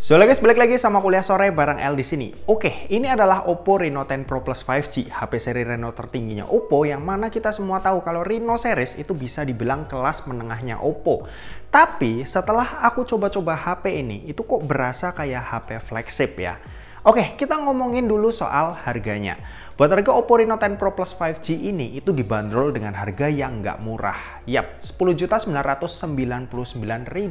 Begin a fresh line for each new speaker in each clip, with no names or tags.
So guys, balik lagi sama kuliah sore bareng L di sini. Oke, ini adalah Oppo Reno 10 Pro Plus 5G, HP seri Reno tertingginya Oppo yang mana kita semua tahu kalau Reno series itu bisa dibilang kelas menengahnya Oppo. Tapi setelah aku coba-coba HP ini, itu kok berasa kayak HP flagship ya. Oke, kita ngomongin dulu soal harganya. Buat harga Oppo Reno 10 Pro Plus 5G ini itu dibanderol dengan harga yang nggak murah. Yap, Rp10.999.000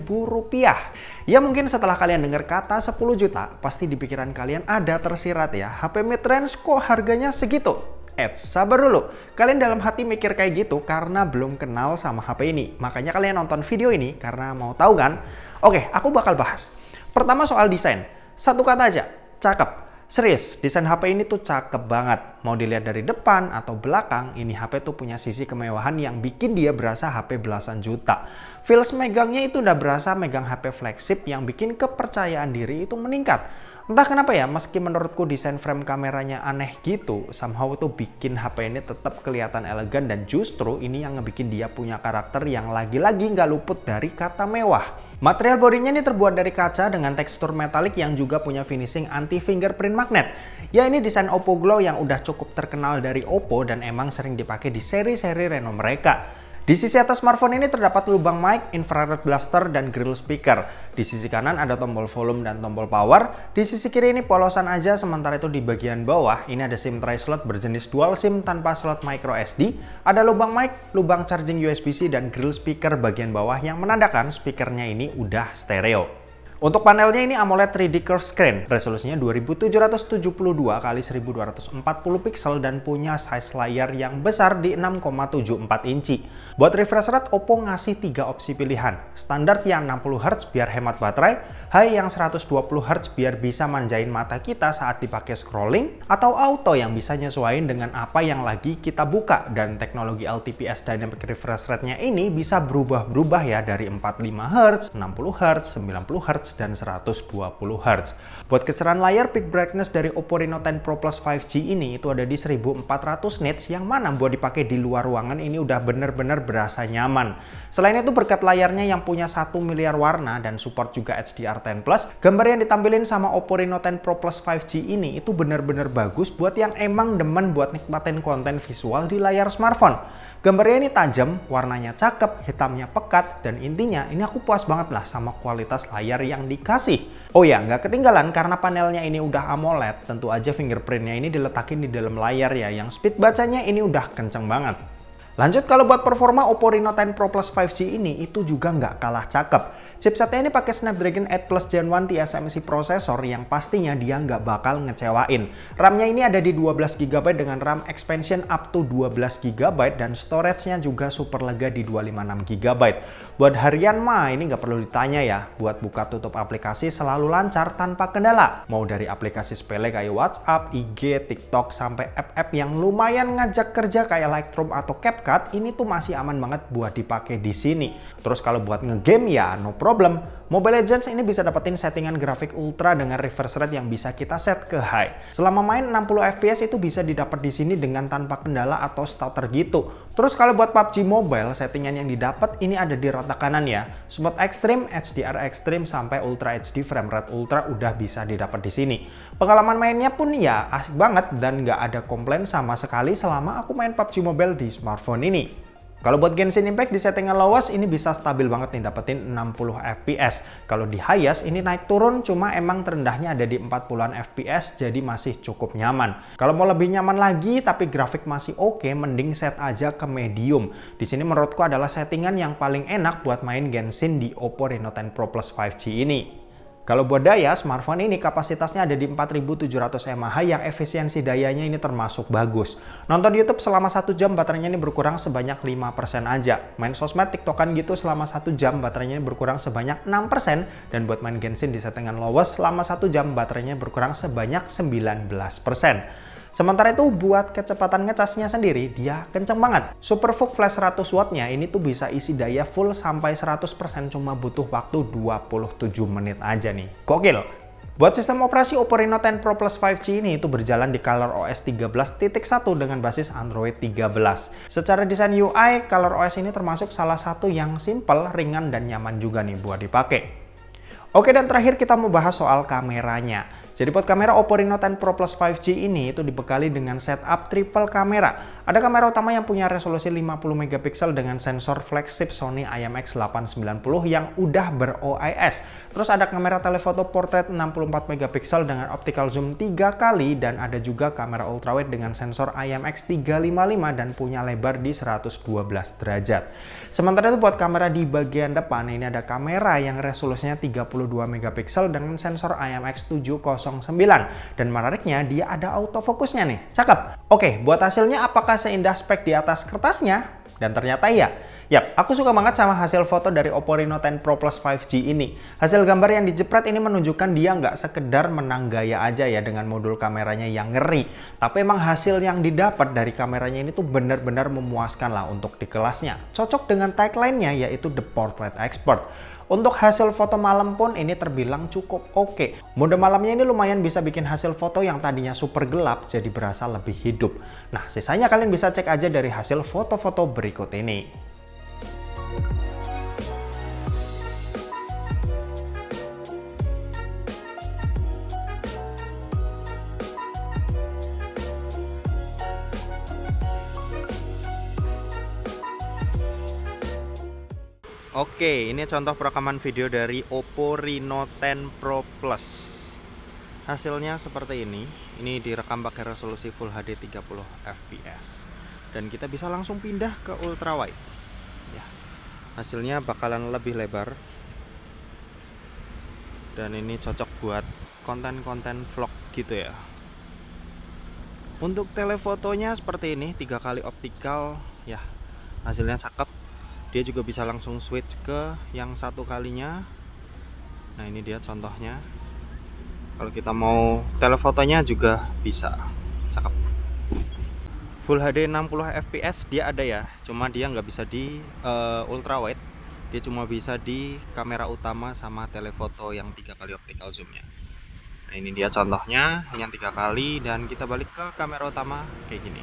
rupiah. Ya mungkin setelah kalian dengar kata 10 juta, pasti di pikiran kalian ada tersirat ya, HP mid-range kok harganya segitu? Eh, sabar dulu. Kalian dalam hati mikir kayak gitu karena belum kenal sama HP ini. Makanya kalian nonton video ini karena mau tahu kan? Oke, aku bakal bahas. Pertama soal desain. Satu kata aja, cakep. Serius, desain HP ini tuh cakep banget. Mau dilihat dari depan atau belakang, ini HP tuh punya sisi kemewahan yang bikin dia berasa HP belasan juta. Feels megangnya itu udah berasa megang HP flagship yang bikin kepercayaan diri itu meningkat. Entah kenapa ya, meski menurutku desain frame kameranya aneh gitu, somehow itu bikin HP ini tetap kelihatan elegan dan justru ini yang ngebikin dia punya karakter yang lagi-lagi nggak luput dari kata mewah. Material bodinya ini terbuat dari kaca dengan tekstur metalik yang juga punya finishing anti fingerprint magnet. Ya ini desain Oppo Glow yang udah cukup terkenal dari Oppo dan emang sering dipakai di seri-seri Reno mereka. Di sisi atas smartphone ini terdapat lubang mic, infrared blaster, dan grill speaker. Di sisi kanan ada tombol volume dan tombol power. Di sisi kiri ini polosan aja, sementara itu di bagian bawah ini ada SIM tray slot berjenis dual SIM tanpa slot micro SD. Ada lubang mic, lubang charging USB-C, dan grill speaker bagian bawah yang menandakan speakernya ini udah stereo. Untuk panelnya ini AMOLED 3D curve screen, resolusinya 2772 x 1240 pixel dan punya size layar yang besar di 6,74 inci. Buat refresh rate, Oppo ngasih tiga opsi pilihan. Standar yang 60Hz biar hemat baterai, high yang 120Hz biar bisa manjain mata kita saat dipakai scrolling, atau auto yang bisa nyesuaiin dengan apa yang lagi kita buka. Dan teknologi LTPS Dynamic Refresh Rate-nya ini bisa berubah-berubah ya dari 45Hz, 60Hz, 90Hz, dan 120 Hz. Buat kecerahan layar, peak brightness dari Oppo Reno 10 Pro Plus 5G ini itu ada di 1400 nits yang mana buat dipakai di luar ruangan ini udah bener-bener berasa nyaman. Selain itu berkat layarnya yang punya 1 miliar warna dan support juga HDR10+, gambar yang ditampilin sama Oppo Reno 10 Pro Plus 5G ini itu bener-bener bagus buat yang emang demen buat nikmatin konten visual di layar smartphone. Gambarnya ini tajam, warnanya cakep, hitamnya pekat, dan intinya ini aku puas banget lah sama kualitas layar yang dikasih. Oh ya, nggak ketinggalan karena panelnya ini udah AMOLED, tentu aja fingerprintnya ini diletakin di dalam layar ya, yang speed bacanya ini udah kenceng banget. Lanjut kalau buat performa Oppo Reno 10 Pro Plus 5G ini itu juga nggak kalah cakep. Chipsetnya ini pakai Snapdragon 8 Plus Gen 1 TSMC processor yang pastinya dia nggak bakal ngecewain. RAM-nya ini ada di 12GB dengan RAM expansion up to 12GB dan storage-nya juga super lega di 256GB. Buat harian mah ini nggak perlu ditanya ya, buat buka tutup aplikasi selalu lancar tanpa kendala. Mau dari aplikasi sepele kayak WhatsApp, IG, TikTok, sampai app-app yang lumayan ngajak kerja kayak Lightroom atau CapCut, ini tuh masih aman banget buat dipakai di sini. Terus kalau buat ngegame ya no problem problem, Mobile Legends ini bisa dapetin settingan grafik ultra dengan refresh rate yang bisa kita set ke high. Selama main 60 fps itu bisa didapat di sini dengan tanpa kendala atau stutter gitu. Terus kalau buat PUBG Mobile, settingan yang didapat ini ada di rata kanan ya. Smooth Extreme, HDR Extreme sampai Ultra HD frame rate ultra udah bisa didapat di sini. Pengalaman mainnya pun ya asik banget dan nggak ada komplain sama sekali selama aku main PUBG Mobile di smartphone ini. Kalau buat Genshin Impact di settingan lowest ini bisa stabil banget nih dapetin 60 fps. Kalau di highest ini naik turun cuma emang terendahnya ada di 40-an fps jadi masih cukup nyaman. Kalau mau lebih nyaman lagi tapi grafik masih oke mending set aja ke medium. Di sini menurutku adalah settingan yang paling enak buat main Genshin di Oppo Reno 10 Pro Plus 5G ini. Kalau buat daya, smartphone ini kapasitasnya ada di 4700 mAh yang efisiensi dayanya ini termasuk bagus. Nonton YouTube selama satu jam baterainya ini berkurang sebanyak 5% aja. Main sosmed, tiktokan gitu selama satu jam baterainya ini berkurang sebanyak 6%. Dan buat main Genshin di settingan lowest selama satu jam baterainya berkurang sebanyak 19%. Sementara itu buat kecepatan ngecasnya sendiri dia kenceng banget. SuperVOOC Flash 100 wattnya ini tuh bisa isi daya full sampai 100% cuma butuh waktu 27 menit aja nih. Gokil! Buat sistem operasi Oppo Reno 10 Pro Plus 5G ini itu berjalan di Color OS 13.1 dengan basis Android 13. Secara desain UI, Color OS ini termasuk salah satu yang simple, ringan, dan nyaman juga nih buat dipakai. Oke dan terakhir kita mau bahas soal kameranya. Jadi buat kamera Oppo Reno 10 Pro Plus 5G ini itu dibekali dengan setup triple kamera. Ada kamera utama yang punya resolusi 50 megapiksel dengan sensor flagship Sony IMX890 yang udah ber-OIS. Terus ada kamera telefoto portrait 64 megapiksel dengan optical zoom 3 kali dan ada juga kamera ultrawide dengan sensor IMX355 dan punya lebar di 112 derajat. Sementara itu buat kamera di bagian depan ini ada kamera yang resolusinya 32 megapiksel dengan sensor IMX709 dan menariknya dia ada autofokusnya nih. Cakep. Oke, buat hasilnya apakah seindah spek di atas kertasnya? Dan ternyata iya. Yap, aku suka banget sama hasil foto dari Oppo Reno 10 Pro Plus 5G ini. Hasil gambar yang dijepret ini menunjukkan dia nggak sekedar menang gaya aja ya dengan modul kameranya yang ngeri. Tapi emang hasil yang didapat dari kameranya ini tuh benar-benar memuaskan lah untuk di kelasnya. Cocok dengan tagline-nya yaitu The Portrait Expert. Untuk hasil foto malam pun ini terbilang cukup oke. Okay. Mode malamnya ini lumayan bisa bikin hasil foto yang tadinya super gelap jadi berasa lebih hidup. Nah, sisanya kalian bisa cek aja dari hasil foto-foto berikut ini. Oke, ini contoh perekaman video dari Oppo Reno 10 Pro Plus. Hasilnya seperti ini. Ini direkam pakai resolusi Full HD 30 fps. Dan kita bisa langsung pindah ke ultra wide. Ya. Hasilnya bakalan lebih lebar. Dan ini cocok buat konten-konten vlog gitu ya. Untuk telefotonya seperti ini, tiga kali optikal, ya hasilnya cakep dia juga bisa langsung switch ke yang satu kalinya. Nah ini dia contohnya. Kalau kita mau telefotonya juga bisa. Cakep. Full HD 60 fps dia ada ya. Cuma dia nggak bisa di uh, ultra wide dia cuma bisa di kamera utama sama telefoto yang tiga kali optical zoomnya. Nah ini dia contohnya yang tiga kali. Dan kita balik ke kamera utama kayak gini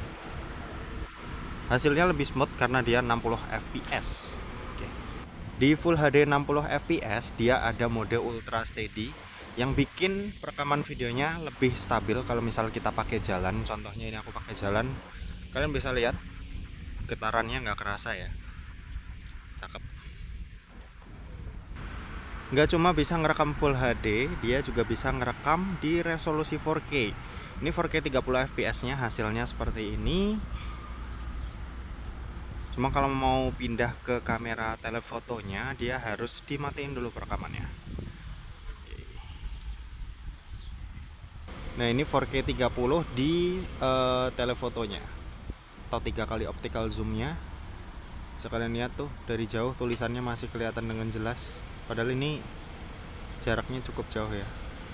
hasilnya lebih smooth karena dia 60 fps di Full HD 60 fps dia ada mode Ultra Steady yang bikin perekaman videonya lebih stabil kalau misal kita pakai jalan. Contohnya ini aku pakai jalan. Kalian bisa lihat getarannya nggak kerasa ya. Cakep. Nggak cuma bisa ngerekam Full HD dia juga bisa ngerekam di resolusi 4K ini 4K 30 fps nya hasilnya seperti ini cuma kalau mau pindah ke kamera telefotonya dia harus dimatiin dulu perekamannya. Nah ini 4K 30 di uh, telefotonya. Atau tiga kali optical zoomnya. Bisa kalian lihat tuh dari jauh tulisannya masih kelihatan dengan jelas. Padahal ini jaraknya cukup jauh ya.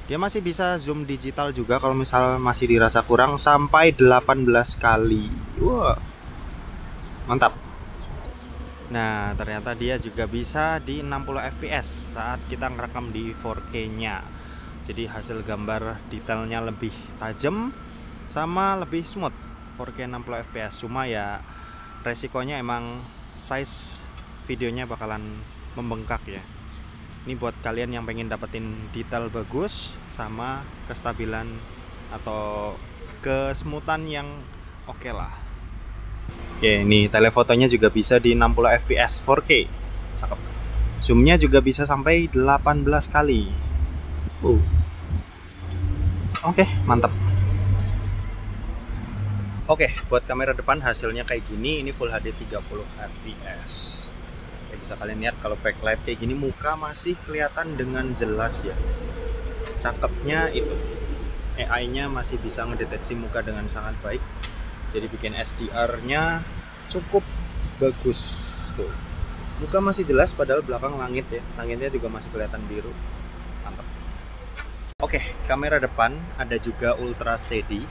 Dia masih bisa zoom digital juga kalau misal masih dirasa kurang sampai 18 kali. Wah. Mantap Nah, ternyata dia juga bisa di 60 fps saat kita ngerekam di 4K-nya. Jadi hasil gambar detailnya lebih tajam sama lebih smooth. 4K 60 fps. Cuma ya resikonya emang size videonya bakalan membengkak ya. Ini buat kalian yang pengen dapetin detail bagus sama kestabilan atau kesmutan yang oke okay lah. Oke, ini telefotonya juga bisa di 60 fps 4K. Cakep. Zoomnya juga bisa sampai 18 kali. Uh. Oke, mantap. Oke, buat kamera depan hasilnya kayak gini. Ini Full HD 30 fps. Ya, bisa kalian lihat kalau backlight kayak gini muka masih kelihatan dengan jelas ya. Cakepnya itu. AI-nya masih bisa ngedeteksi muka dengan sangat baik jadi bikin SDR nya cukup bagus tuh. Muka masih jelas padahal belakang langit ya. Langitnya juga masih kelihatan biru. Mantap. Oke kamera depan ada juga ultra steady.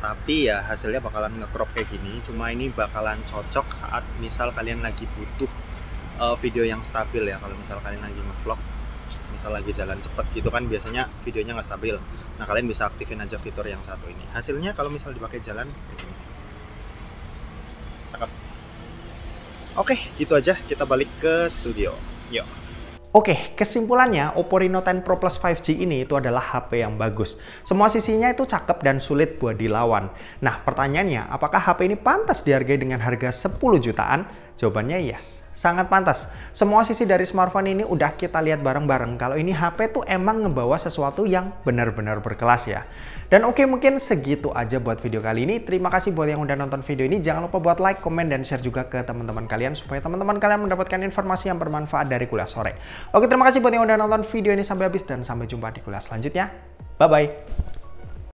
Tapi ya hasilnya bakalan ngecrop kayak gini. Cuma ini bakalan cocok saat misal kalian lagi butuh uh, video yang stabil ya. Kalau misal kalian lagi ngevlog misal lagi jalan cepet gitu kan biasanya videonya nggak stabil. Nah kalian bisa aktifin aja fitur yang satu ini. Hasilnya kalau misal dipakai jalan cakep oke gitu aja kita balik ke studio yuk Oke, kesimpulannya Oppo Reno 10 Pro Plus 5G ini itu adalah HP yang bagus. Semua sisinya itu cakep dan sulit buat dilawan. Nah, pertanyaannya, apakah HP ini pantas dihargai dengan harga 10 jutaan? Jawabannya yes, sangat pantas. Semua sisi dari smartphone ini udah kita lihat bareng-bareng kalau ini HP tuh emang ngebawa sesuatu yang benar-benar berkelas ya. Dan oke mungkin segitu aja buat video kali ini. Terima kasih buat yang udah nonton video ini. Jangan lupa buat like, komen, dan share juga ke teman-teman kalian supaya teman-teman kalian mendapatkan informasi yang bermanfaat dari kuliah sore. Oke terima kasih buat yang udah nonton video ini sampai habis dan sampai jumpa di kuliah selanjutnya. Bye-bye.